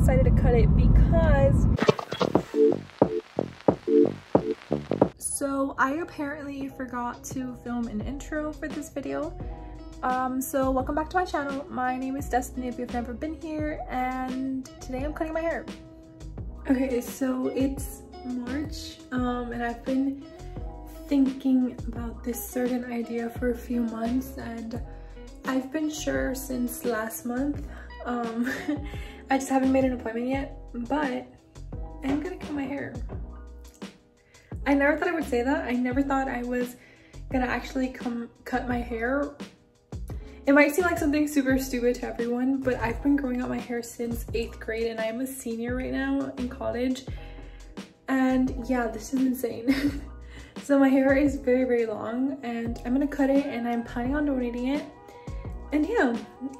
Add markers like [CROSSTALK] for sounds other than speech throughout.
decided to cut it because so I apparently forgot to film an intro for this video um so welcome back to my channel my name is Deztenee if you've never been here and today I'm cutting my hair okay so it's March um and I've been thinking about this certain idea for a few months and I've been sure since last month. Um, [LAUGHS] I just haven't made an appointment yet, but I'm gonna cut my hair. I never thought I would say that. I never thought I was gonna actually come cut my hair. It might seem like something super stupid to everyone, but I've been growing out my hair since eighth grade and I'm a senior right now in college. And yeah, this is insane. [LAUGHS] so my hair is very, very long and I'm gonna cut it and I'm planning on donating it and yeah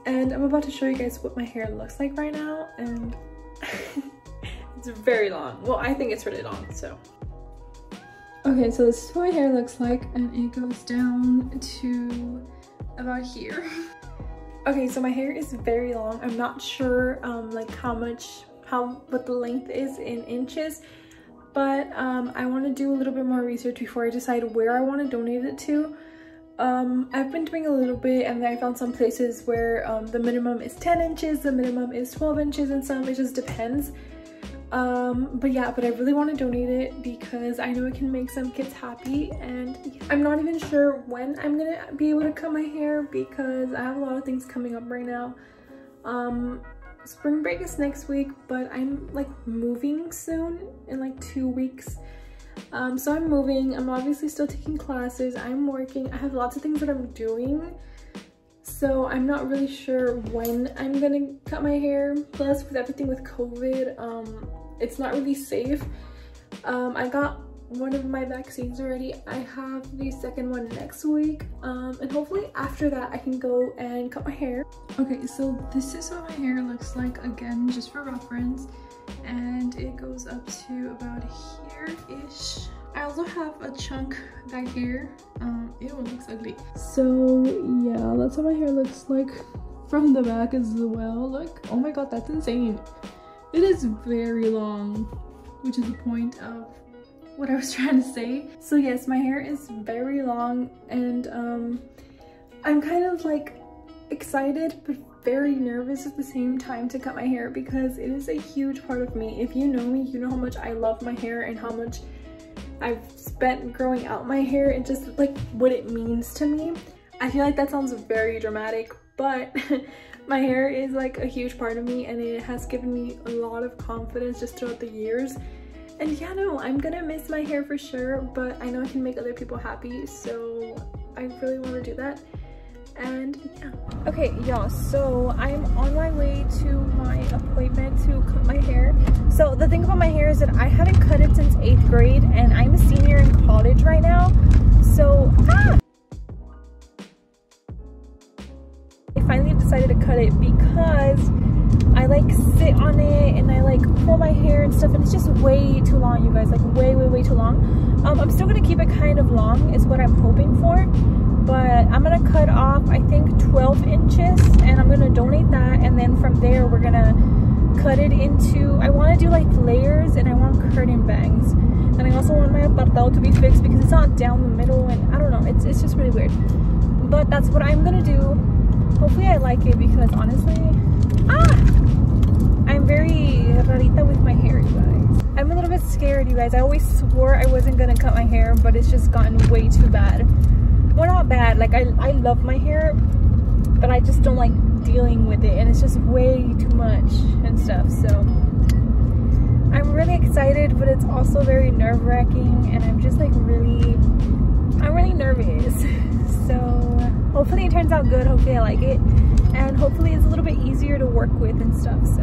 and i'm about to show you guys what my hair looks like right now and [LAUGHS] it's very long. Well i think it's really long so. Okay so this is what my hair looks like and it goes down to about here. [LAUGHS] Okay so my hair is very long. I'm not sure um like how much how what the length is in inches but um i want to do a little bit more research before i decide where i want to donate it to um, I've been doing a little bit and I found some places where um, the minimum is 10 inches, the minimum is 12 inches and some, it just depends. Um, but yeah, but I really want to donate it because I know it can make some kids happy and I'm not even sure when I'm gonna be able to cut my hair because I have a lot of things coming up right now. Um, spring break is next week, but I'm like moving soon in like two weeks. Um, so I'm moving, I'm obviously still taking classes, I'm working, I have lots of things that I'm doing. So I'm not really sure when I'm gonna cut my hair. Plus with everything with COVID, um, it's not really safe. Um, I got one of my vaccines already. I have the second one next week. Um, and hopefully after that I can go and cut my hair. Okay, so this is what my hair looks like again, just for reference and it goes up to about here-ish. I also have a chunk back here. Um, ew, it looks ugly. So yeah, that's how my hair looks like from the back as well. Look, oh my god, that's insane. It is very long, which is the point of what I was [LAUGHS] trying to say. So yes, my hair is very long and um, I'm kind of like excited but very nervous at the same time to cut my hair because it is a huge part of me. If you know me, you know how much I love my hair and how much I've spent growing out my hair and just like what it means to me. I feel like that sounds very dramatic, but [LAUGHS] my hair is like a huge part of me and it has given me a lot of confidence just throughout the years. And yeah, no, I'm gonna miss my hair for sure, but I know I can make other people happy, so I really want to do that. And yeah. Okay y'all so i'm on my way to my appointment to cut my hair. So the thing about my hair is that i haven't cut it since eighth grade and i'm a senior in college right now. So ah! i finally decided to cut it because I like sit on it and I like pull my hair and stuff and it's just way too long you guys like way way way too long. Um, I'm still gonna keep it kind of long is what I'm hoping for but I'm gonna cut off I think 12 inches and I'm gonna donate that and then from there we're gonna cut it into I want to do like layers and I want curtain bangs. And I also want my apartado to be fixed because it's not down the middle and I don't know it's, it's just really weird. But that's what I'm gonna do hopefully I like it because honestly ah I'm very rarita with my hair you guys. I'm a little bit scared you guys. I always swore I wasn't gonna cut my hair but it's just gotten way too bad. Well not bad. Like I, I love my hair but I just don't like dealing with it and it's just way too much and stuff so. I'm really excited but it's also very nerve-wracking and I'm just like really I'm really nervous [LAUGHS] so hopefully it turns out good hopefully I like it and hopefully it's a little bit easier to work with and stuff so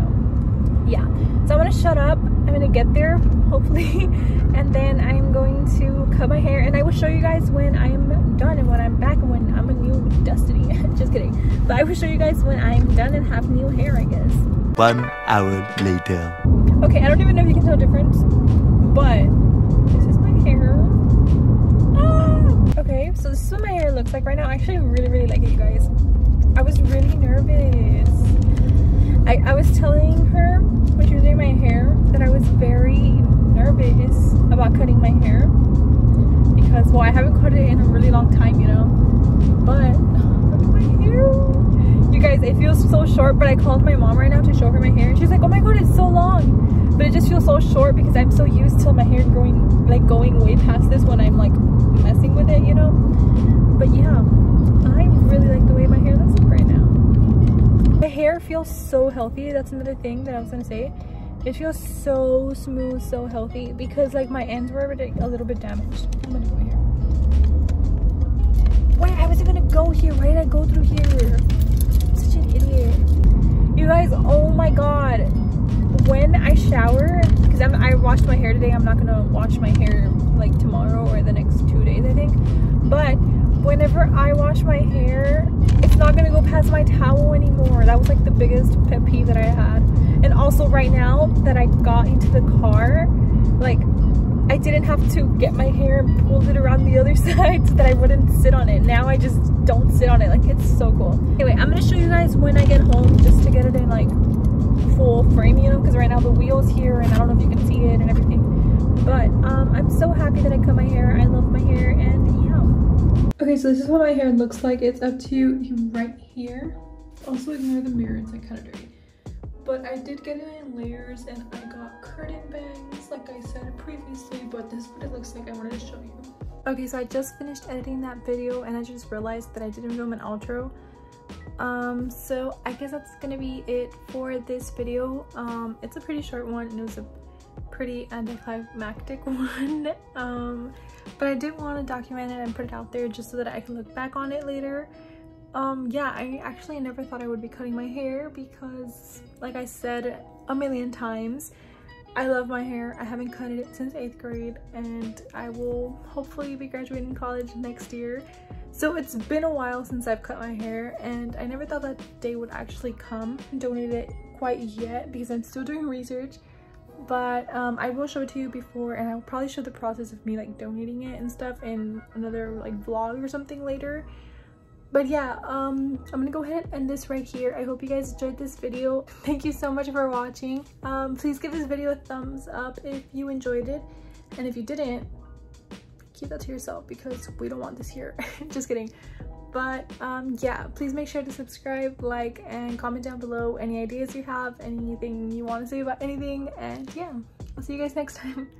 yeah. So i'm gonna shut up i'm gonna get there hopefully [LAUGHS] and then i'm going to cut my hair and i will show you guys when i'm done and when i'm back and when i'm a new Deztenee. [LAUGHS] Just kidding. But i will show you guys when i'm done and have new hair i guess. One hour later. Okay i don't even know if you can tell a difference but so this is what my hair looks like right now. I actually really, really like it, you guys. I was really nervous. I, I was telling her when she was doing my hair that I was very nervous about cutting my hair because, well, I haven't cut it in a really long time short but I called my mom right now to show her my hair and she's like oh my god it's so long. But it just feels so short because I'm so used to my hair growing like going way past this when I'm like messing with it you know? But yeah I really like the way my hair looks right now. My hair feels so healthy. That's another thing that I was gonna say. It feels so smooth so healthy because like my ends were a little bit damaged. I'm gonna go here. Wait i wasn't gonna go here. Why did i go through here you guys oh my god. When i shower because i washed my hair today i'm not gonna wash my hair like tomorrow or the next two days i think. But whenever i wash my hair it's not gonna go past my towel anymore. That was like the biggest pet peeve that i had. And also right now that I got into the car like I didn't have to get my hair and pull it around the other [LAUGHS] side so that I wouldn't sit on it. Now I just don't sit on it. Like it's so cool. Anyway I'm gonna show you guys when I get home just to get it in like full frame you know because right now the wheel's here and I don't know if you can see it and everything. But um, I'm so happy that I cut my hair. I love my hair and yeah. Okay so this is what my hair looks like. It's up to right here. Also ignore the mirror. It's like kind of dirty but I did get it in layers and I got curtain bangs like I said previously but this is what it looks like. I wanted to show you. Okay so I just finished editing that video and I just realized that I didn't film an outro. Um so I guess that's gonna be it for this video. Um it's a pretty short one and it was a pretty anticlimactic [LAUGHS] one. Um but I did want to document it and put it out there just so that I can look back on it later um yeah i actually never thought i would be cutting my hair because like i said a million times i love my hair. I haven't cut it since eighth grade and i will hopefully be graduating college next year. So it's been a while since i've cut my hair and i never thought that day would actually come. And donate it quite yet because i'm still doing research but um, I will show it to you before and I'll probably show the process of me like donating it and stuff in another like vlog or something later but yeah um i'm gonna go ahead and end this right here. I hope you guys enjoyed this video. [LAUGHS] Thank you so much for watching. Um please give this video a thumbs up if you enjoyed it. And if you didn't keep that to yourself because we don't want this here. [LAUGHS] Just kidding. But um yeah please make sure to subscribe like and comment down below any ideas you have anything you want to say about anything. And yeah i'll see you guys next time [LAUGHS]